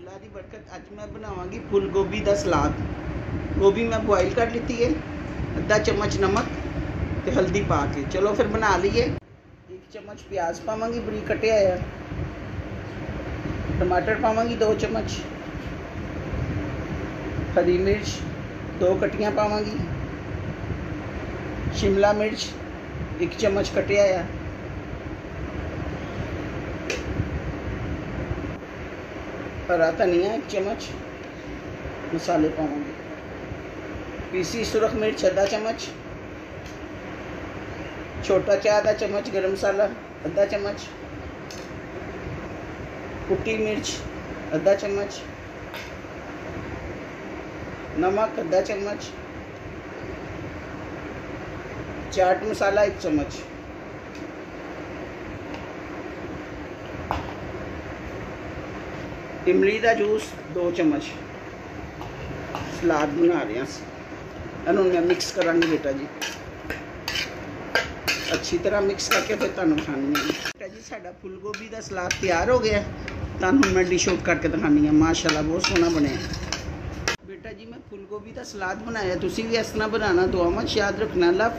ਅੱਲਾ ਦੀ ਬਰਕਤ ਅੱਜ ਮੈਂ ਬਣਾਵਾਂਗੀ ਫੁੱਲ ਗੋਭੀ ਦਾ ਸਲਾਦ ਗੋਭੀ ਮੈਂ ਬੋਇਲ ਕਰ ਲਿੱਤੀ ਹੈ ਅੱਧਾ ਚਮਚ ਨਮਕ ਤੇ ਹਲਦੀ ਪਾ ਕੇ ਚਲੋ ਫਿਰ ਬਣਾ ਲਈਏ ਇੱਕ ਚਮਚ ਪਿਆਜ਼ ਪਾਵਾਂਗੀ ਬਰੀਕ ਕਟਿਆ ਆ ਟਮਾਟਰ ਪਾਵਾਂਗੀ 2 ਚਮਚ ਹਰੀ ਮਿਰਚ ਦੋ ਕਟੀਆਂ ਪਾਵਾਂਗੀ ਸ਼ਿਮਲਾ ਮਿਰਚ ਇੱਕ ਚਮਚ ਕਟਿਆ ਆ हरा धनिया एक चम्मच, मसाले पाऊँगी। पीसी सुरख मिर्च अद्धा चम्मच, छोटा चाय आधा चम्मच, गरम मसाला, आधा चम्मच, कुटी मिर्च, आधा चम्मच, नमक, आधा चम्मच, चाट मसाला एक चम्मच। ਇਮਲੀ ਦਾ ਜੂਸ 2 ਚਮਚ। ਸਲਾਦ ਬਣਾ ਰਹੇ ਹਾਂ ਇਹਨੂੰ ਮੈਂ ਮਿਕਸ ਕਰਾਂਗੀ ਬੇਟਾ ਜੀ। ਅੱਛੀ ਤਰ੍ਹਾਂ ਮਿਕਸ ਕਰਕੇ ਫਿਰ ਤੁਹਾਨੂੰ ਖਾਣੀ ਹੈ। ਬੇਟਾ ਜੀ, ਸਾਡਾ ਫੁੱਲ ਗੋਭੀ ਦਾ ਸਲਾਦ ਤਿਆਰ ਹੋ ਗਿਆ। ਤੁਹਾਨੂੰ ਮੈਂ ਡਿਸ਼ ਆਊਟ ਕਰਕੇ ਦਿਖਾਣੀ ਹੈ। ਮਾਸ਼ਾਅੱਲਾ, ਬਹੁਤ ਸੋਹਣਾ ਬਣਿਆ ਬੇਟਾ ਜੀ, ਮੈਂ ਫੁੱਲ ਗੋਭੀ ਦਾ ਸਲਾਦ ਬਣਾਇਆ। ਤੁਸੀਂ ਵੀ ਇਸ ਤਰ੍ਹਾਂ ਬਣਾਉਣਾ, ਦੁਆਵਾਂ ਯਾਦ ਰੱਖਣਾ। ਅੱਲਾ